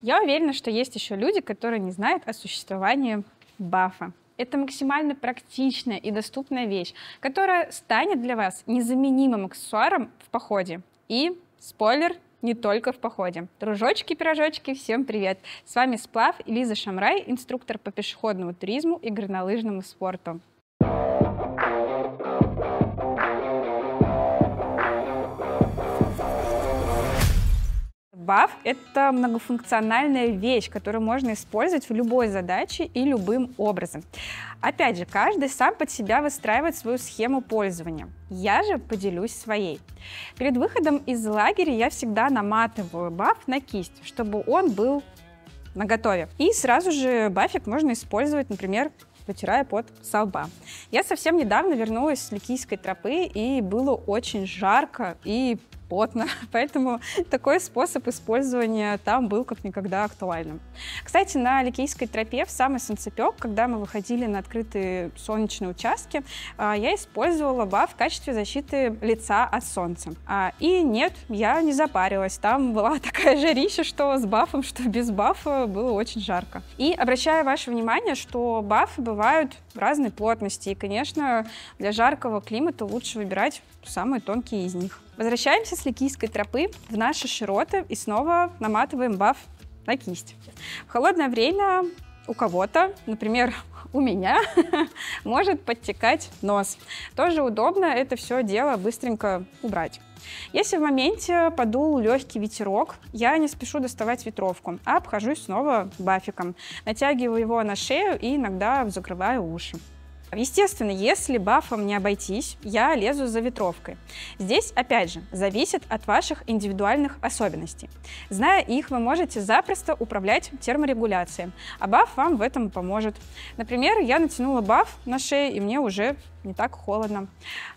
Я уверена, что есть еще люди, которые не знают о существовании бафа. Это максимально практичная и доступная вещь, которая станет для вас незаменимым аксессуаром в походе. И, спойлер, не только в походе. Дружочки-пирожочки, всем привет! С вами Сплав и Лиза Шамрай, инструктор по пешеходному туризму и горнолыжному спорту. Buff — это многофункциональная вещь, которую можно использовать в любой задаче и любым образом. Опять же, каждый сам под себя выстраивает свою схему пользования. Я же поделюсь своей. Перед выходом из лагеря я всегда наматываю баф на кисть, чтобы он был на готове. И сразу же бафик можно использовать, например, вытирая под со лба. Я совсем недавно вернулась с Ликийской тропы, и было очень жарко и потно, поэтому такой способ использования там был как никогда актуальным. Кстати, на Ликейской тропе в самый солнцепек, когда мы выходили на открытые солнечные участки, а, я использовала баф в качестве защиты лица от солнца. А, и нет, я не запарилась. Там была такая жарища, что с бафом, что без бафа было очень жарко. И обращаю ваше внимание, что бафы бывают разной плотности. И, конечно, для жаркого климата лучше выбирать самые тонкие из них. Возвращаемся с Ликийской тропы в наши широты и снова наматываем баф на кисть. В холодное время у кого-то, например, у меня, может подтекать нос. Тоже удобно это все дело быстренько убрать. Если в моменте подул легкий ветерок, я не спешу доставать ветровку, а обхожусь снова бафиком. Натягиваю его на шею и иногда закрываю уши. Естественно, если бафом не обойтись, я лезу за ветровкой. Здесь, опять же, зависит от ваших индивидуальных особенностей. Зная их, вы можете запросто управлять терморегуляцией, а баф вам в этом поможет. Например, я натянула баф на шею, и мне уже не так холодно.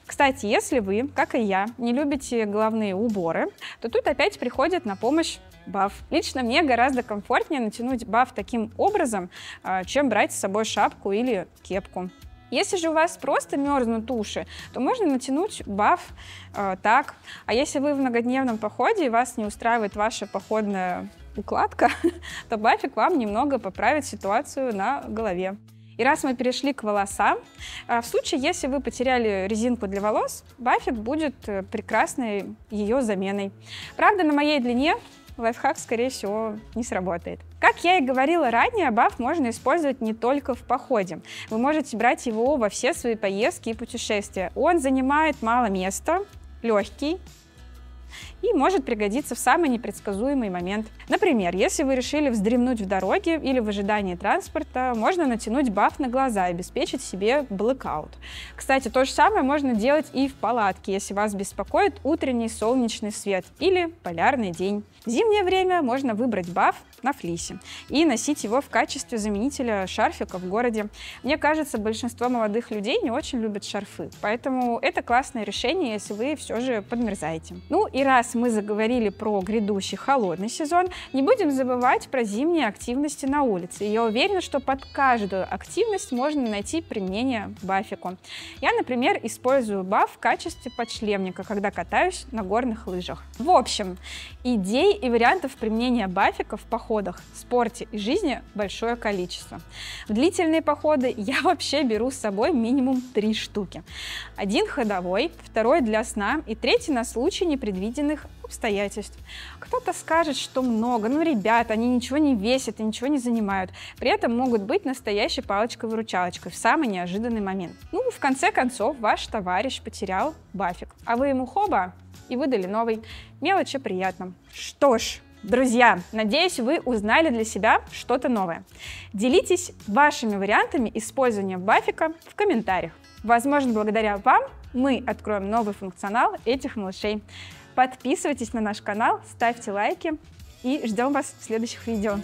Кстати, если вы, как и я, не любите головные уборы, то тут опять приходит на помощь баф. Лично мне гораздо комфортнее натянуть баф таким образом, а, чем брать с собой шапку или кепку. Если же у вас просто мерзнут уши, то можно натянуть баф э, так. А если вы в многодневном походе и вас не устраивает ваша походная укладка, то бафик вам немного поправит ситуацию на голове. И раз мы перешли к волосам, э, в случае, если вы потеряли резинку для волос, бафик будет э, прекрасной ее заменой. Правда, на моей длине лайфхак, скорее всего, не сработает. Как я и говорила ранее, баф можно использовать не только в походе. Вы можете брать его во все свои поездки и путешествия. Он занимает мало места, легкий, и может пригодиться в самый непредсказуемый момент. Например, если вы решили вздремнуть в дороге или в ожидании транспорта, можно натянуть баф на глаза и обеспечить себе блэкаут. Кстати, то же самое можно делать и в палатке, если вас беспокоит утренний солнечный свет или полярный день. В зимнее время можно выбрать баф на флисе и носить его в качестве заменителя шарфика в городе. Мне кажется, большинство молодых людей не очень любят шарфы, поэтому это классное решение, если вы все же подмерзаете. Ну и раз мы заговорили про грядущий холодный сезон, не будем забывать про зимние активности на улице. И я уверена, что под каждую активность можно найти применение бафику. Я, например, использую баф в качестве подшлемника, когда катаюсь на горных лыжах. В общем, идей и вариантов применения бафика в походах, спорте и жизни большое количество. В длительные походы я вообще беру с собой минимум три штуки. Один ходовой, второй для сна и третий на случай непредвиденных жизненных обстоятельств. Кто-то скажет, что много, ну, ребята, они ничего не весят и ничего не занимают. При этом могут быть настоящей палочкой-выручалочкой в самый неожиданный момент. Ну, в конце концов, ваш товарищ потерял бафик, а вы ему хоба и выдали новый. Мелочи приятно. Что ж, Друзья, надеюсь, вы узнали для себя что-то новое. Делитесь вашими вариантами использования бафика в комментариях. Возможно, благодаря вам мы откроем новый функционал этих малышей. Подписывайтесь на наш канал, ставьте лайки и ждем вас в следующих видео.